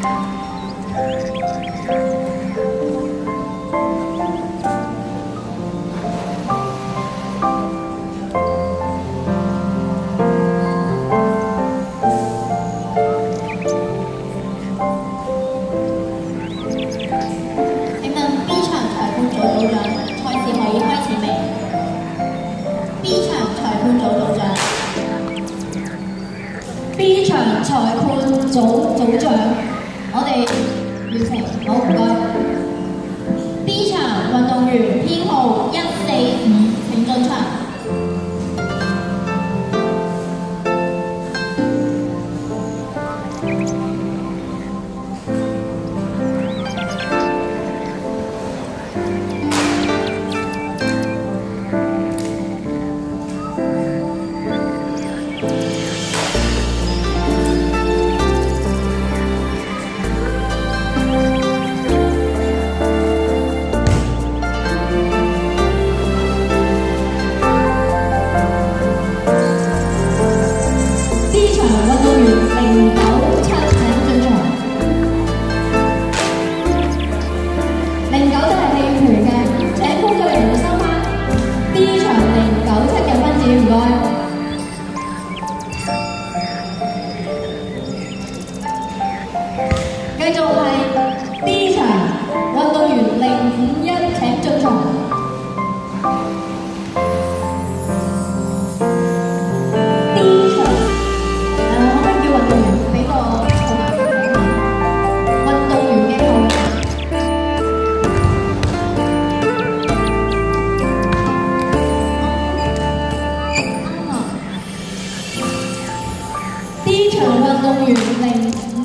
请问 b 场裁判组组长赛事可以开始未 b 场裁判组组长 b 场裁判组组长我哋完成，好唔该。B 场运动员编号一。繼續係 D 場運動員零五一請進場。D 場誒，可以叫運動員，俾個號碼。運動員嘅號碼。！D 場運動員零。